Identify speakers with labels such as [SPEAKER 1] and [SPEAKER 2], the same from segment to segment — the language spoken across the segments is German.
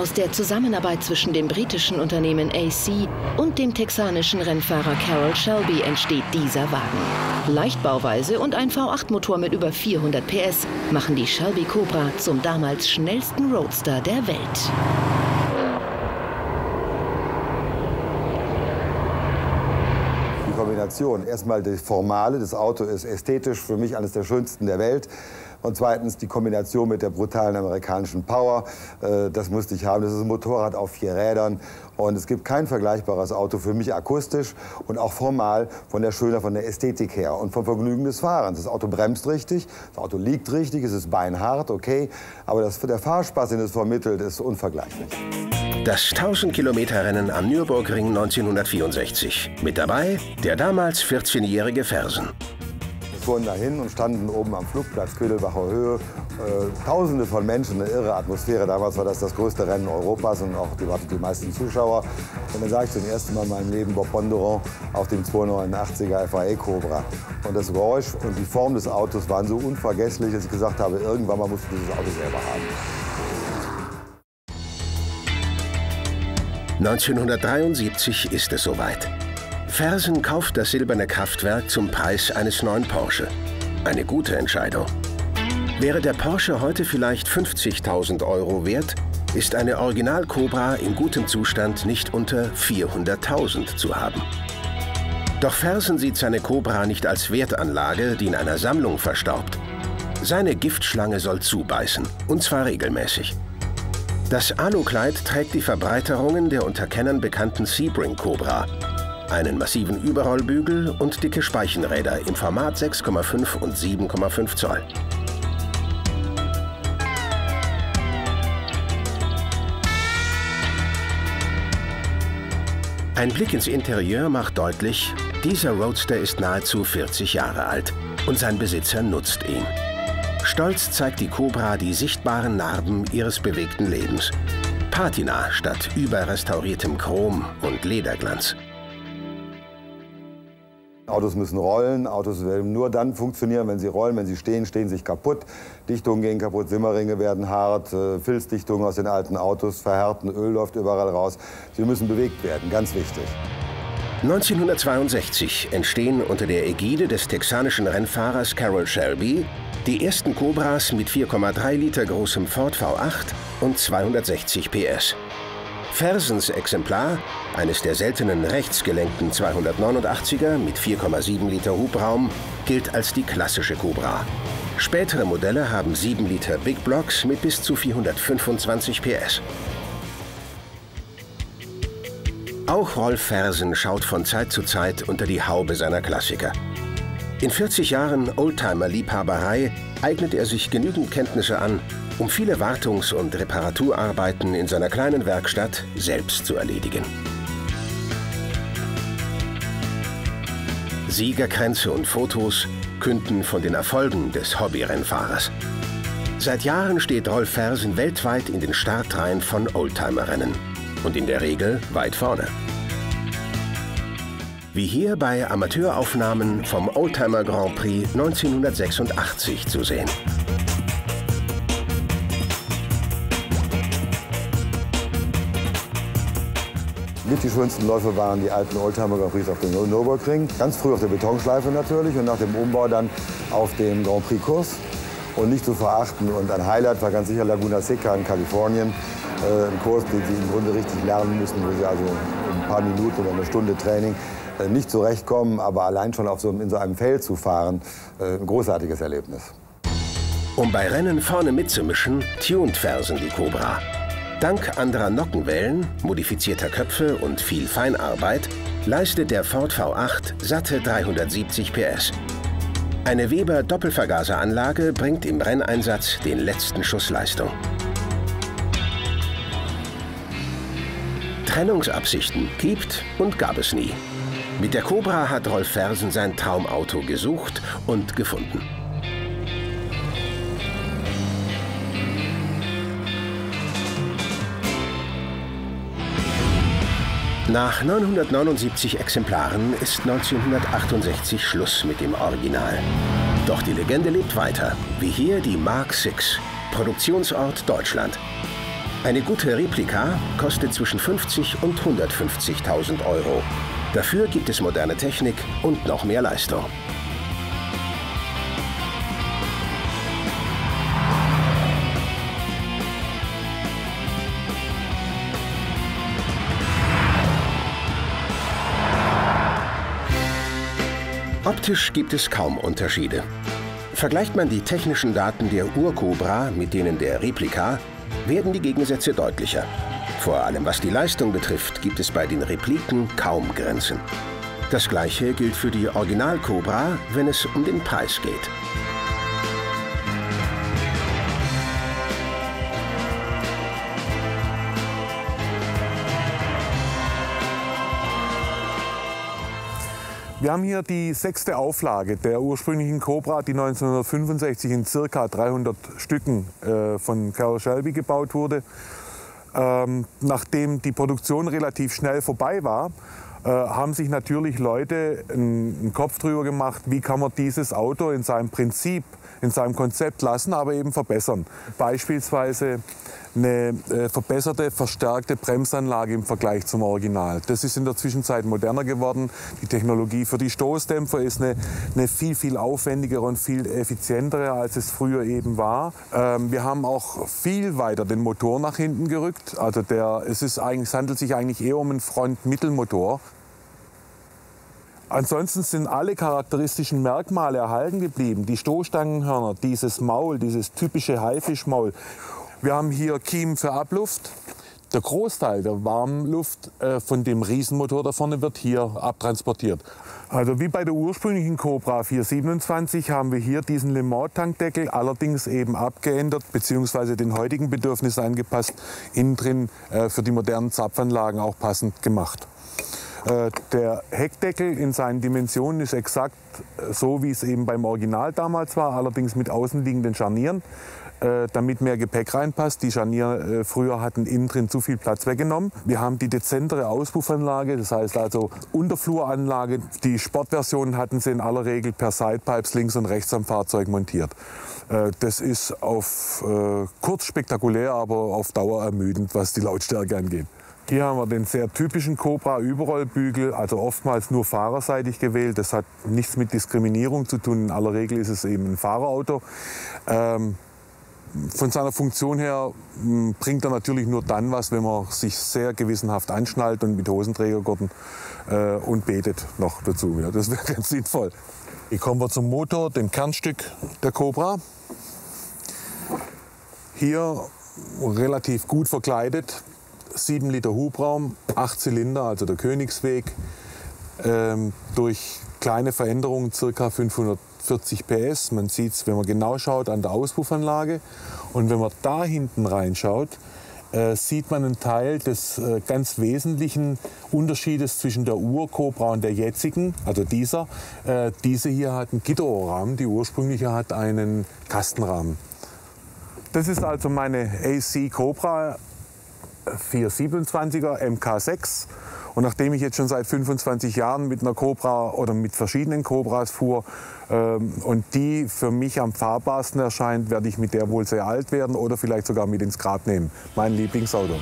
[SPEAKER 1] Aus der Zusammenarbeit zwischen dem britischen Unternehmen AC und dem texanischen Rennfahrer Carroll Shelby entsteht dieser Wagen. Leichtbauweise und ein V8-Motor mit über 400 PS machen die Shelby Cobra zum damals schnellsten Roadster der Welt.
[SPEAKER 2] Die Kombination, erstmal das Formale, das Auto ist ästhetisch für mich eines der schönsten der Welt. Und zweitens die Kombination mit der brutalen amerikanischen Power. Äh, das musste ich haben. Das ist ein Motorrad auf vier Rädern. Und es gibt kein vergleichbares Auto für mich akustisch und auch formal von der Schöne, von der Ästhetik her und vom Vergnügen des Fahrens. Das Auto bremst richtig, das Auto liegt richtig, es ist beinhart, okay. Aber das, der Fahrspaß, den es vermittelt, ist unvergleichlich.
[SPEAKER 3] Das 1000 Kilometer Rennen am Nürburgring 1964. Mit dabei der damals 14-jährige Fersen
[SPEAKER 2] fuhren dahin und standen oben am Flugplatz Ködelbacher Höhe. Äh, Tausende von Menschen, eine irre Atmosphäre. Damals war das das größte Rennen Europas und auch die, die meisten Zuschauer. Und dann sah ich zum ersten Mal in meinem Leben Bob Bondurant auf dem 289er FAE Cobra. Und das Geräusch und die Form des Autos waren so unvergesslich, dass ich gesagt habe, irgendwann mal musst du dieses Auto selber haben.
[SPEAKER 3] 1973 ist es soweit. Fersen kauft das silberne Kraftwerk zum Preis eines neuen Porsche. Eine gute Entscheidung. Wäre der Porsche heute vielleicht 50.000 Euro wert, ist eine Original Cobra in gutem Zustand nicht unter 400.000 zu haben. Doch Fersen sieht seine Cobra nicht als Wertanlage, die in einer Sammlung verstaubt. Seine Giftschlange soll zubeißen, und zwar regelmäßig. Das Alukleid trägt die Verbreiterungen der unter Kennern bekannten Sebring Cobra, einen massiven Überrollbügel und dicke Speichenräder im Format 6,5 und 7,5 Zoll. Ein Blick ins Interieur macht deutlich, dieser Roadster ist nahezu 40 Jahre alt und sein Besitzer nutzt ihn. Stolz zeigt die Cobra die sichtbaren Narben ihres bewegten Lebens. Patina statt überrestauriertem Chrom und Lederglanz.
[SPEAKER 2] Autos müssen rollen, Autos werden nur dann funktionieren, wenn sie rollen. Wenn sie stehen, stehen sich kaputt. Dichtungen gehen kaputt, Simmerringe werden hart, äh, Filzdichtungen aus den alten Autos verhärten, Öl läuft überall raus. Sie müssen bewegt werden, ganz wichtig.
[SPEAKER 3] 1962 entstehen unter der Ägide des texanischen Rennfahrers Carroll Shelby die ersten Cobras mit 4,3 Liter großem Ford V8 und 260 PS. Fersens Exemplar, eines der seltenen rechtsgelenkten 289er mit 4,7 Liter Hubraum, gilt als die klassische Cobra. Spätere Modelle haben 7 Liter Big Blocks mit bis zu 425 PS. Auch Rolf Fersen schaut von Zeit zu Zeit unter die Haube seiner Klassiker. In 40 Jahren Oldtimer-Liebhaberei eignet er sich genügend Kenntnisse an, um viele Wartungs- und Reparaturarbeiten in seiner kleinen Werkstatt selbst zu erledigen. Siegerkränze und Fotos künden von den Erfolgen des Hobbyrennfahrers. Seit Jahren steht Rolf Fersen weltweit in den Startreihen von Oldtimer-Rennen und in der Regel weit vorne. Wie hier bei Amateuraufnahmen vom Oldtimer Grand Prix 1986 zu sehen.
[SPEAKER 2] Mit die schönsten Läufe waren die alten Oldtimer Grand Prix auf dem Nürburgring. Ganz früh auf der Betonschleife natürlich und nach dem Umbau dann auf dem Grand Prix Kurs. Und nicht zu verachten. Und ein Highlight war ganz sicher Laguna Seca in Kalifornien. Äh, ein Kurs, den Sie im Grunde richtig lernen müssen, wo Sie also ein paar Minuten oder eine Stunde Training nicht zurechtkommen. Aber allein schon auf so, in so einem Feld zu fahren, äh, ein großartiges Erlebnis.
[SPEAKER 3] Um bei Rennen vorne mitzumischen, tuned Fersen die Cobra. Dank anderer Nockenwellen, modifizierter Köpfe und viel Feinarbeit leistet der Ford V8 satte 370 PS. Eine Weber Doppelvergaseranlage bringt im Renneinsatz den letzten Schuss Leistung. Trennungsabsichten gibt und gab es nie. Mit der Cobra hat Rolf Fersen sein Traumauto gesucht und gefunden. Nach 979 Exemplaren ist 1968 Schluss mit dem Original. Doch die Legende lebt weiter, wie hier die Mark VI, Produktionsort Deutschland. Eine gute Replika kostet zwischen 50 und 150.000 Euro. Dafür gibt es moderne Technik und noch mehr Leistung. Optisch gibt es kaum Unterschiede. Vergleicht man die technischen Daten der Ur-Cobra mit denen der Replika, werden die Gegensätze deutlicher. Vor allem was die Leistung betrifft, gibt es bei den Repliken kaum Grenzen. Das gleiche gilt für die Original Cobra, wenn es um den Preis geht.
[SPEAKER 4] Wir haben hier die sechste Auflage der ursprünglichen Cobra, die 1965 in circa 300 Stücken äh, von Carroll Shelby gebaut wurde. Ähm, nachdem die Produktion relativ schnell vorbei war, äh, haben sich natürlich Leute einen Kopf drüber gemacht, wie kann man dieses Auto in seinem Prinzip, in seinem Konzept lassen, aber eben verbessern. Beispielsweise eine äh, verbesserte, verstärkte Bremsanlage im Vergleich zum Original. Das ist in der Zwischenzeit moderner geworden. Die Technologie für die Stoßdämpfer ist eine, eine viel, viel aufwendigere und viel effizientere, als es früher eben war. Ähm, wir haben auch viel weiter den Motor nach hinten gerückt. Also der, es, ist eigentlich, es handelt sich eigentlich eher um einen Front-Mittelmotor. Ansonsten sind alle charakteristischen Merkmale erhalten geblieben. Die Stoßstangenhörner, dieses Maul, dieses typische Haifischmaul. Wir haben hier Kiemen für Abluft. Der Großteil der Warmluft äh, von dem Riesenmotor da vorne wird hier abtransportiert. Also wie bei der ursprünglichen Cobra 427 haben wir hier diesen Le Mans Tankdeckel, allerdings eben abgeändert bzw. den heutigen Bedürfnissen angepasst, innen drin äh, für die modernen Zapfanlagen auch passend gemacht. Äh, der Heckdeckel in seinen Dimensionen ist exakt so, wie es eben beim Original damals war, allerdings mit außenliegenden Scharnieren. Äh, damit mehr Gepäck reinpasst. Die Scharnier äh, früher hatten innen drin zu viel Platz weggenommen. Wir haben die dezentere Auspuffanlage, das heißt also Unterfluranlage. Die Sportversionen hatten sie in aller Regel per Sidepipes links und rechts am Fahrzeug montiert. Äh, das ist auf kurz spektakulär, aber auf Dauer ermüdend, was die Lautstärke angeht. Hier haben wir den sehr typischen Cobra Überrollbügel, also oftmals nur fahrerseitig gewählt. Das hat nichts mit Diskriminierung zu tun. In aller Regel ist es eben ein Fahrerauto. Ähm, von seiner Funktion her hm, bringt er natürlich nur dann was, wenn man sich sehr gewissenhaft anschnallt und mit Hosenträgergurten äh, und betet noch dazu. Ja, das wäre ganz sinnvoll. Hier kommen wir zum Motor, dem Kernstück der Cobra. Hier relativ gut verkleidet, 7 Liter Hubraum, 8 Zylinder, also der Königsweg, ähm, durch kleine Veränderungen ca. 540 PS. Man sieht es, wenn man genau schaut, an der Auspuffanlage. Und wenn man da hinten reinschaut, äh, sieht man einen Teil des äh, ganz wesentlichen Unterschiedes zwischen der Ur-Cobra und der jetzigen, also dieser. Äh, diese hier hat einen Gitterrohrrahmen, die ursprüngliche hat einen Kastenrahmen. Das ist also meine AC Cobra 427er MK6 und nachdem ich jetzt schon seit 25 Jahren mit einer Cobra oder mit verschiedenen Cobras fuhr ähm, und die für mich am fahrbarsten erscheint, werde ich mit der wohl sehr alt werden oder vielleicht sogar mit ins Grab nehmen. Mein Lieblingsauto.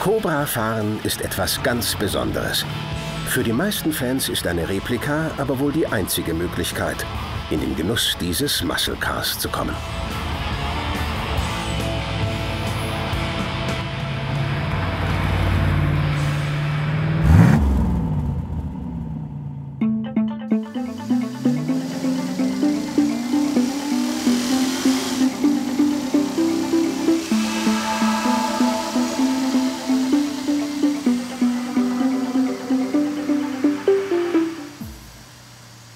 [SPEAKER 3] Cobra fahren ist etwas ganz Besonderes. Für die meisten Fans ist eine Replika aber wohl die einzige Möglichkeit, in den Genuss dieses Muscle Cars zu kommen.